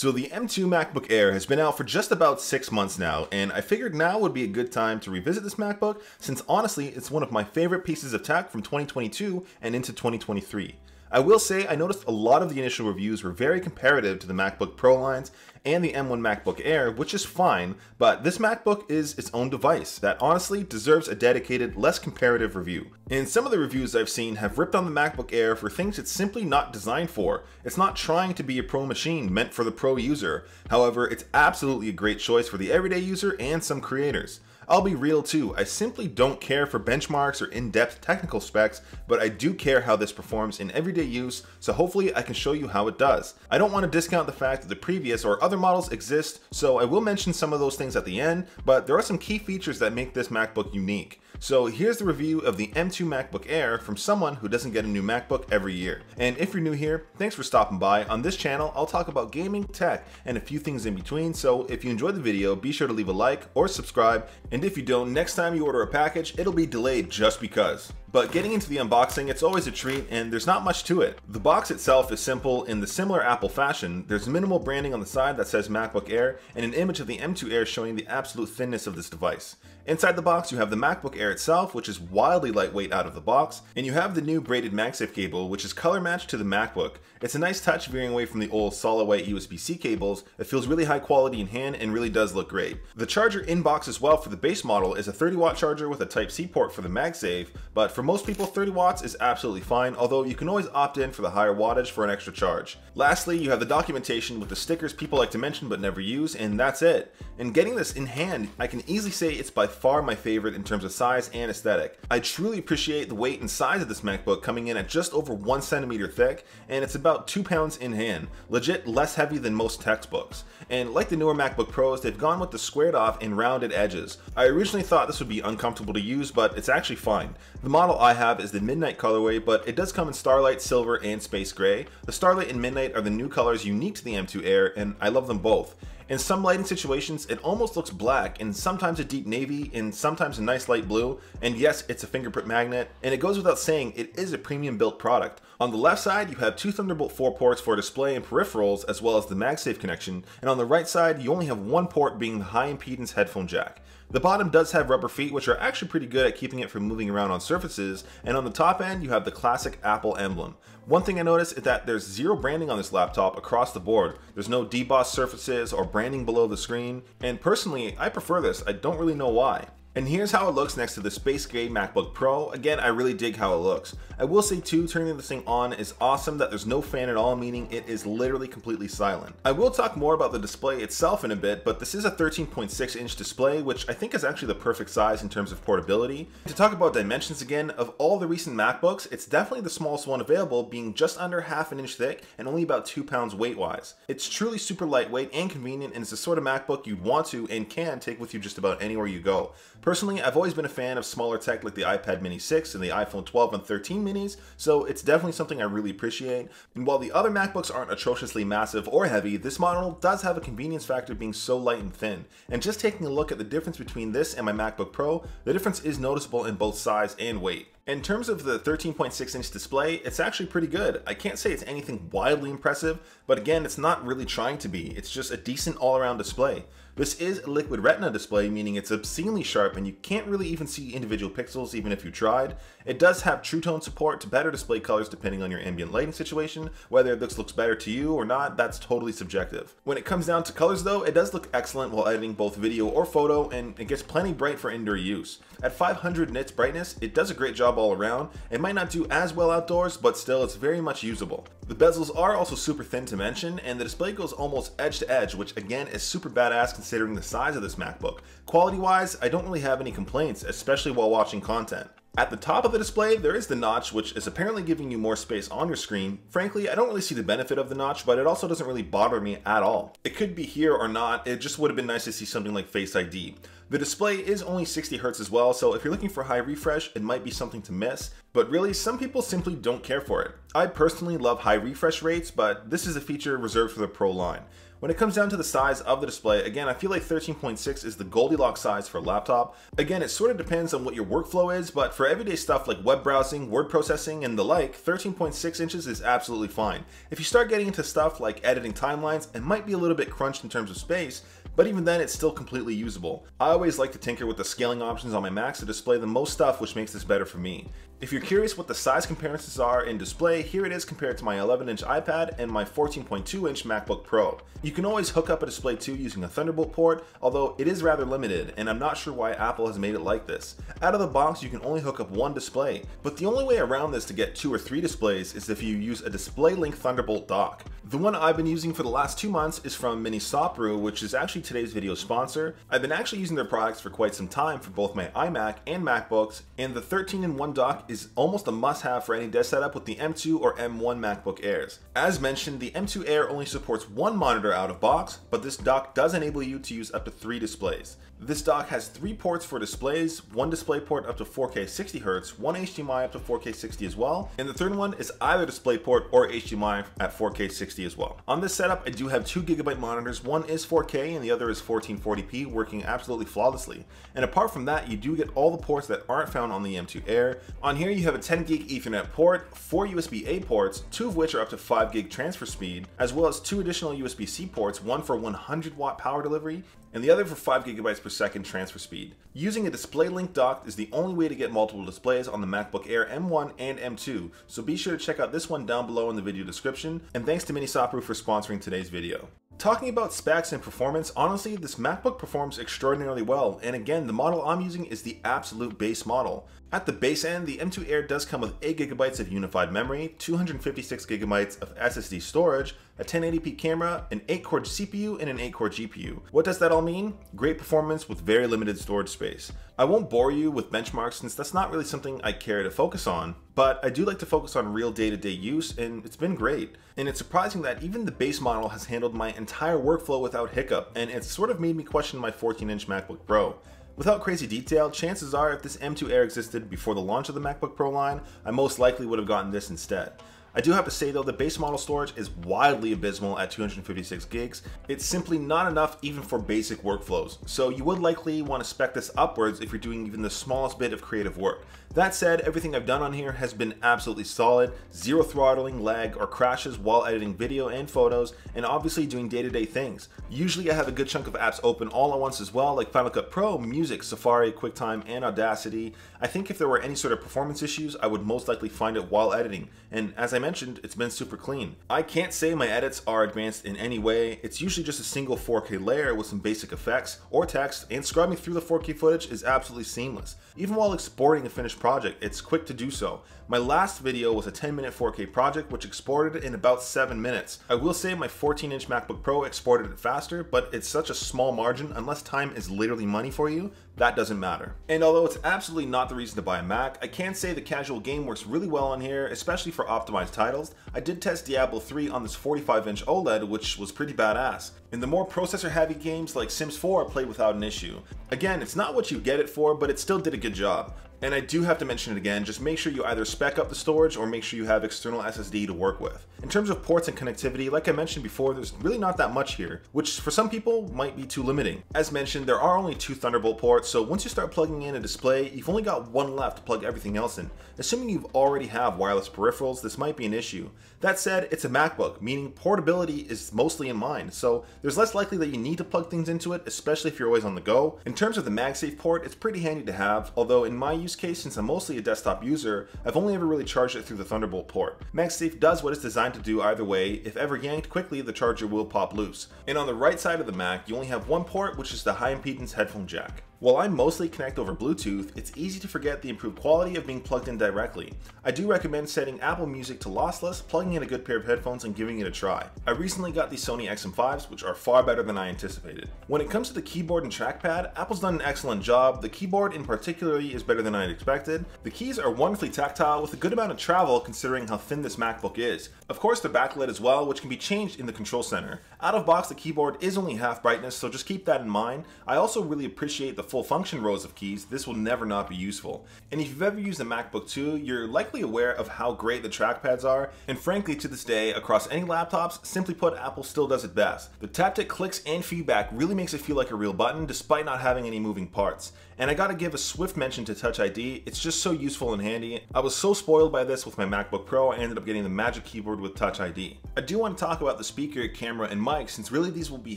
So the M2 MacBook Air has been out for just about six months now, and I figured now would be a good time to revisit this MacBook since honestly it's one of my favorite pieces of tech from 2022 and into 2023. I will say I noticed a lot of the initial reviews were very comparative to the MacBook Pro lines and the M1 MacBook Air, which is fine, but this MacBook is its own device that honestly deserves a dedicated, less comparative review. And some of the reviews I've seen have ripped on the MacBook Air for things it's simply not designed for. It's not trying to be a pro machine meant for the pro user. However, it's absolutely a great choice for the everyday user and some creators. I'll be real too, I simply don't care for benchmarks or in-depth technical specs, but I do care how this performs in everyday use, so hopefully I can show you how it does. I don't want to discount the fact that the previous or other models exist, so I will mention some of those things at the end, but there are some key features that make this MacBook unique. So here's the review of the M2 MacBook Air from someone who doesn't get a new MacBook every year. And if you're new here, thanks for stopping by. On this channel, I'll talk about gaming, tech, and a few things in between. So if you enjoyed the video, be sure to leave a like or subscribe. And if you don't, next time you order a package, it'll be delayed just because. But getting into the unboxing, it's always a treat and there's not much to it. The box itself is simple in the similar Apple fashion. There's minimal branding on the side that says MacBook Air and an image of the M2 Air showing the absolute thinness of this device. Inside the box, you have the MacBook Air itself, which is wildly lightweight out of the box, and you have the new braided MagSafe cable, which is color matched to the MacBook. It's a nice touch veering away from the old solid white USB-C cables. It feels really high quality in hand and really does look great. The charger in box as well for the base model is a 30 watt charger with a Type-C port for the MagSafe, but for most people 30 watts is absolutely fine, although you can always opt in for the higher wattage for an extra charge. Lastly, you have the documentation with the stickers people like to mention but never use, and that's it. And getting this in hand, I can easily say it's by far my favorite in terms of size and aesthetic. I truly appreciate the weight and size of this MacBook coming in at just over one centimeter thick, and it's about two pounds in hand, legit less heavy than most textbooks. And like the newer MacBook Pros, they've gone with the squared off and rounded edges. I originally thought this would be uncomfortable to use, but it's actually fine. The model I have is the Midnight colorway, but it does come in Starlight, Silver, and Space Gray. The Starlight and Midnight are the new colors unique to the M2 Air, and I love them both. In some lighting situations, it almost looks black, and sometimes a deep navy, and sometimes a nice light blue, and yes, it's a fingerprint magnet, and it goes without saying, it is a premium built product. On the left side, you have two Thunderbolt 4 ports for display and peripherals, as well as the MagSafe connection, and on the right side, you only have one port being the high impedance headphone jack. The bottom does have rubber feet, which are actually pretty good at keeping it from moving around on surfaces, and on the top end, you have the classic Apple emblem. One thing I noticed is that there's zero branding on this laptop across the board. There's no debossed surfaces or branding below the screen, and personally, I prefer this. I don't really know why. And here's how it looks next to the Space Gray MacBook Pro. Again, I really dig how it looks. I will say too, turning this thing on is awesome that there's no fan at all, meaning it is literally completely silent. I will talk more about the display itself in a bit, but this is a 13.6 inch display, which I think is actually the perfect size in terms of portability. To talk about dimensions again, of all the recent MacBooks, it's definitely the smallest one available, being just under half an inch thick and only about two pounds weight-wise. It's truly super lightweight and convenient, and it's the sort of MacBook you'd want to and can take with you just about anywhere you go. Personally, I've always been a fan of smaller tech like the iPad mini 6 and the iPhone 12 and 13 minis, so it's definitely something I really appreciate. And while the other MacBooks aren't atrociously massive or heavy, this model does have a convenience factor being so light and thin. And just taking a look at the difference between this and my MacBook Pro, the difference is noticeable in both size and weight. In terms of the 13.6 inch display, it's actually pretty good. I can't say it's anything wildly impressive, but again, it's not really trying to be. It's just a decent all around display. This is a liquid retina display, meaning it's obscenely sharp and you can't really even see individual pixels even if you tried. It does have True Tone support to better display colors depending on your ambient lighting situation. Whether this looks better to you or not, that's totally subjective. When it comes down to colors though, it does look excellent while editing both video or photo and it gets plenty bright for indoor use. At 500 nits brightness, it does a great job all around. It might not do as well outdoors, but still it's very much usable. The bezels are also super thin to mention, and the display goes almost edge to edge, which again is super badass considering the size of this MacBook. Quality wise, I don't really have any complaints, especially while watching content. At the top of the display, there is the notch, which is apparently giving you more space on your screen. Frankly, I don't really see the benefit of the notch, but it also doesn't really bother me at all. It could be here or not, it just would have been nice to see something like Face ID. The display is only 60Hz as well, so if you're looking for high refresh, it might be something to miss, but really, some people simply don't care for it. I personally love high refresh rates, but this is a feature reserved for the Pro line. When it comes down to the size of the display, again, I feel like 13.6 is the Goldilocks size for a laptop. Again, it sort of depends on what your workflow is, but for everyday stuff like web browsing, word processing, and the like, 13.6 inches is absolutely fine. If you start getting into stuff like editing timelines, it might be a little bit crunched in terms of space, but even then it's still completely usable. I always like to tinker with the scaling options on my Macs to display the most stuff which makes this better for me. If you're curious what the size comparisons are in display, here it is compared to my 11 inch iPad and my 14.2 inch MacBook Pro. You can always hook up a display too using a Thunderbolt port, although it is rather limited and I'm not sure why Apple has made it like this. Out of the box you can only hook up one display, but the only way around this to get two or three displays is if you use a DisplayLink Thunderbolt dock. The one I've been using for the last two months is from Minisopuru, which is actually today's video sponsor. I've been actually using their products for quite some time for both my iMac and MacBooks, and the 13 in 1 dock is almost a must-have for any desk setup with the M2 or M1 MacBook Airs. As mentioned, the M2 Air only supports one monitor out of box, but this dock does enable you to use up to three displays. This dock has three ports for displays, one display port up to 4K 60Hz, one HDMI up to 4K 60 as well, and the third one is either DisplayPort or HDMI at 4K 60 as well. On this setup, I do have two gigabyte monitors, one is 4K and the other is 1440p, working absolutely flawlessly. And apart from that, you do get all the ports that aren't found on the M2 Air. On here, you have a 10 gig ethernet port, four USB-A ports, two of which are up to 5 gig transfer speed, as well as two additional USB-C ports, one for 100 watt power delivery and the other for 5 gigabytes per second transfer speed. Using a DisplayLink dock is the only way to get multiple displays on the MacBook Air M1 and M2, so be sure to check out this one down below in the video description, and thanks to Minisopuru for sponsoring today's video. Talking about specs and performance, honestly, this MacBook performs extraordinarily well, and again, the model I'm using is the absolute base model. At the base end, the M2 Air does come with 8GB of unified memory, 256GB of SSD storage, a 1080p camera, an 8-core CPU, and an 8-core GPU. What does that all mean? Great performance with very limited storage space. I won't bore you with benchmarks since that's not really something I care to focus on, but I do like to focus on real day-to-day -day use, and it's been great. And it's surprising that even the base model has handled my entire workflow without hiccup, and it's sort of made me question my 14-inch MacBook Pro. Without crazy detail, chances are if this M2 Air existed before the launch of the MacBook Pro line, I most likely would have gotten this instead. I do have to say though, the base model storage is wildly abysmal at 256 gigs. It's simply not enough even for basic workflows, so you would likely want to spec this upwards if you're doing even the smallest bit of creative work. That said, everything I've done on here has been absolutely solid, zero throttling, lag, or crashes while editing video and photos, and obviously doing day-to-day -day things. Usually I have a good chunk of apps open all at once as well, like Final Cut Pro, Music, Safari, QuickTime, and Audacity. I think if there were any sort of performance issues, I would most likely find it while editing, and as I mentioned, it's been super clean. I can't say my edits are advanced in any way, it's usually just a single 4K layer with some basic effects or text, and scrubbing through the 4K footage is absolutely seamless. Even while exporting a finished project, it's quick to do so. My last video was a 10 minute 4K project which exported in about 7 minutes. I will say my 14 inch MacBook Pro exported it faster, but it's such a small margin, unless time is literally money for you, that doesn't matter. And although it's absolutely not the reason to buy a Mac, I can say the casual game works really well on here, especially for optimized titles. I did test Diablo 3 on this 45 inch OLED, which was pretty badass. In the more processor heavy games like Sims 4 I played without an issue. Again, it's not what you get it for, but it still did a good job. And I do have to mention it again, just make sure you either spec up the storage or make sure you have external SSD to work with. In terms of ports and connectivity, like I mentioned before, there's really not that much here, which for some people might be too limiting. As mentioned, there are only two Thunderbolt ports, so once you start plugging in a display, you've only got one left to plug everything else in. Assuming you already have wireless peripherals, this might be an issue. That said, it's a MacBook, meaning portability is mostly in mind, so there's less likely that you need to plug things into it, especially if you're always on the go. In terms of the MagSafe port, it's pretty handy to have, although in my use case, since I'm mostly a desktop user, I've only ever really charged it through the Thunderbolt port. MagSafe does what it's designed to do either way, if ever yanked quickly, the charger will pop loose. And on the right side of the Mac, you only have one port, which is the high impedance headphone jack. While I mostly connect over Bluetooth, it's easy to forget the improved quality of being plugged in directly. I do recommend setting Apple Music to lossless, plugging in a good pair of headphones and giving it a try. I recently got the Sony XM5s, which are far better than I anticipated. When it comes to the keyboard and trackpad, Apple's done an excellent job. The keyboard in particularly is better than I expected. The keys are wonderfully tactile with a good amount of travel considering how thin this MacBook is. Of course, they're backlit as well, which can be changed in the control center. Out of box, the keyboard is only half brightness, so just keep that in mind. I also really appreciate the full function rows of keys, this will never not be useful. And if you've ever used a MacBook 2, you're likely aware of how great the trackpads are, and frankly to this day, across any laptops, simply put, Apple still does it best. The taptic clicks and feedback really makes it feel like a real button despite not having any moving parts. And I gotta give a swift mention to Touch ID, it's just so useful and handy. I was so spoiled by this with my MacBook Pro, I ended up getting the Magic Keyboard with Touch ID. I do want to talk about the speaker, camera, and mic since really these will be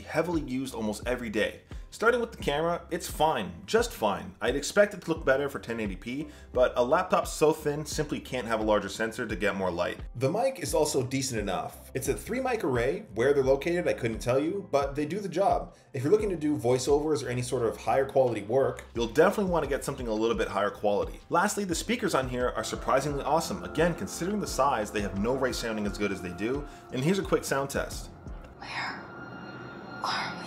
heavily used almost every day. Starting with the camera, it's fine, just fine. I'd expect it to look better for 1080p, but a laptop so thin simply can't have a larger sensor to get more light. The mic is also decent enough. It's a three mic array. Where they're located, I couldn't tell you, but they do the job. If you're looking to do voiceovers or any sort of higher quality work, you'll definitely want to get something a little bit higher quality. Lastly, the speakers on here are surprisingly awesome. Again, considering the size, they have no right sounding as good as they do. And here's a quick sound test. Where are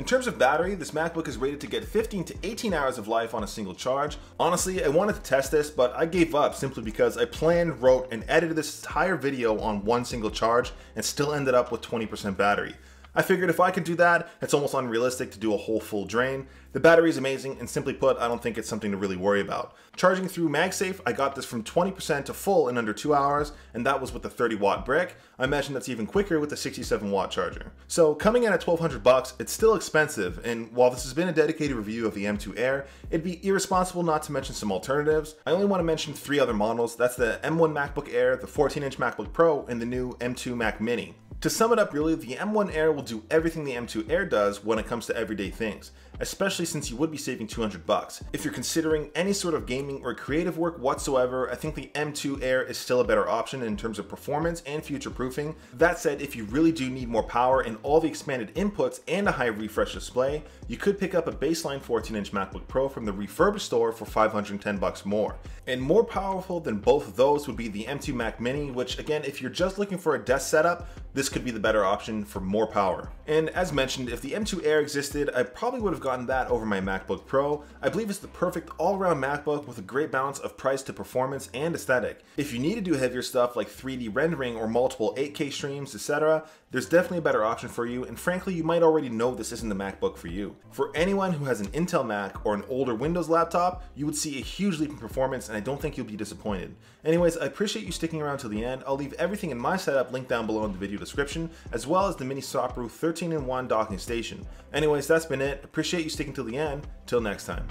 In terms of battery, this MacBook is rated to get 15 to 18 hours of life on a single charge. Honestly, I wanted to test this, but I gave up simply because I planned, wrote, and edited this entire video on one single charge and still ended up with 20% battery. I figured if I could do that, it's almost unrealistic to do a whole full drain. The battery is amazing, and simply put, I don't think it's something to really worry about. Charging through MagSafe, I got this from 20% to full in under 2 hours, and that was with the 30 watt brick. I imagine that's even quicker with the 67 watt charger. So coming in at 1200 bucks, it's still expensive, and while this has been a dedicated review of the M2 Air, it'd be irresponsible not to mention some alternatives. I only want to mention three other models, that's the M1 MacBook Air, the 14-inch MacBook Pro, and the new M2 Mac Mini. To sum it up really, the M1 Air will do everything the M2 Air does when it comes to everyday things, especially since you would be saving 200 bucks. If you're considering any sort of gaming or creative work whatsoever, I think the M2 Air is still a better option in terms of performance and future proofing. That said, if you really do need more power and all the expanded inputs and a high refresh display, you could pick up a baseline 14-inch MacBook Pro from the refurbished store for 510 bucks more. And more powerful than both of those would be the M2 Mac Mini, which again, if you're just looking for a desk setup, this could be the better option for more power. And as mentioned, if the M2 Air existed, I probably would have gotten that over my MacBook Pro. I believe it's the perfect all-around MacBook with a great balance of price to performance and aesthetic. If you need to do heavier stuff like 3D rendering or multiple 8K streams, etc., there's definitely a better option for you, and frankly, you might already know this isn't the MacBook for you. For anyone who has an Intel Mac or an older Windows laptop, you would see a huge leap in performance, and I don't think you'll be disappointed. Anyways, I appreciate you sticking around till the end. I'll leave everything in my setup linked down below in the video description, as well as the Minisopuru 13-in-1 docking station. Anyways, that's been it. Appreciate you sticking till the end. Till next time.